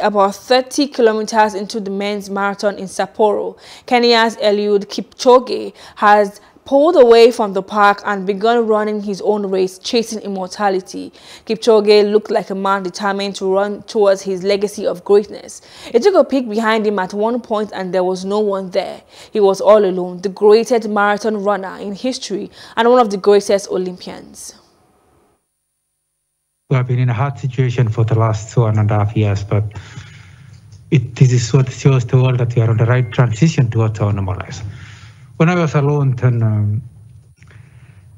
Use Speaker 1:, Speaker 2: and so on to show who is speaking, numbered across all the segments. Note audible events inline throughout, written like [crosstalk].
Speaker 1: About 30 kilometers into the men's marathon in Sapporo, Kenya's Eliud Kipchoge has pulled away from the park and begun running his own race, chasing immortality. Kipchoge looked like a man determined to run towards his legacy of greatness. He took a peek behind him at one point and there was no one there. He was all alone, the greatest marathon runner in history and one of the greatest Olympians.
Speaker 2: We have been in a hard situation for the last two and a half years, but it, this is what shows the world that we are on the right transition towards our normal lives. When I was alone, then um,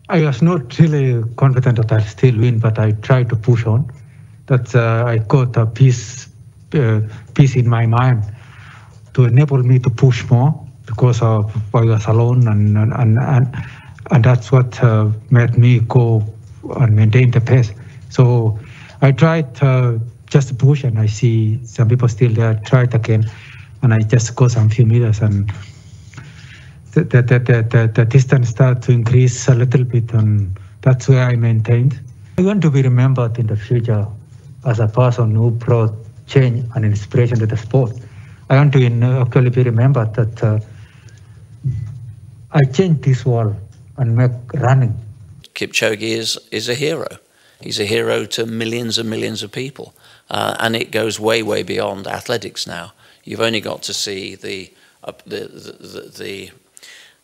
Speaker 2: I was not really confident that I'll still win, but I tried to push on. That uh, I got a peace, uh, peace in my mind to enable me to push more because of I was alone, and and and, and that's what uh, made me go and maintain the pace. So I tried uh, just push, and I see some people still there. Tried again, and I just go some few meters, and the the the the, the distance started to increase a little bit, and that's where I maintained. I want to be remembered in the future as a person who brought change and inspiration to the sport. I want to in, uh, actually be remembered that uh, I changed this world and make running.
Speaker 3: Kipchoge is is a hero. He's a hero to millions and millions of people. Uh, and it goes way, way beyond athletics now. You've only got to see the, uh, the, the, the,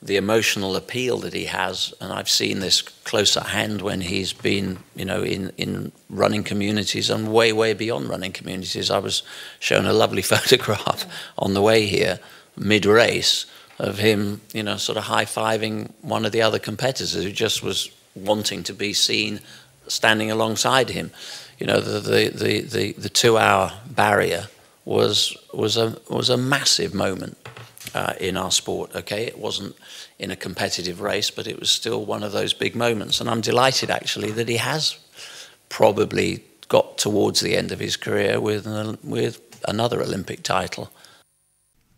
Speaker 3: the, emotional appeal that he has. And I've seen this close at hand when he's been, you know, in, in running communities and way, way beyond running communities. I was shown a lovely [laughs] photograph on the way here, mid-race, of him, you know, sort of high-fiving one of the other competitors who just was wanting to be seen standing alongside him. You know, the, the, the, the, the two hour barrier was, was, a, was a massive moment uh, in our sport, okay? It wasn't in a competitive race, but it was still one of those big moments. And I'm delighted actually that he has probably got towards the end of his career with, with another Olympic title.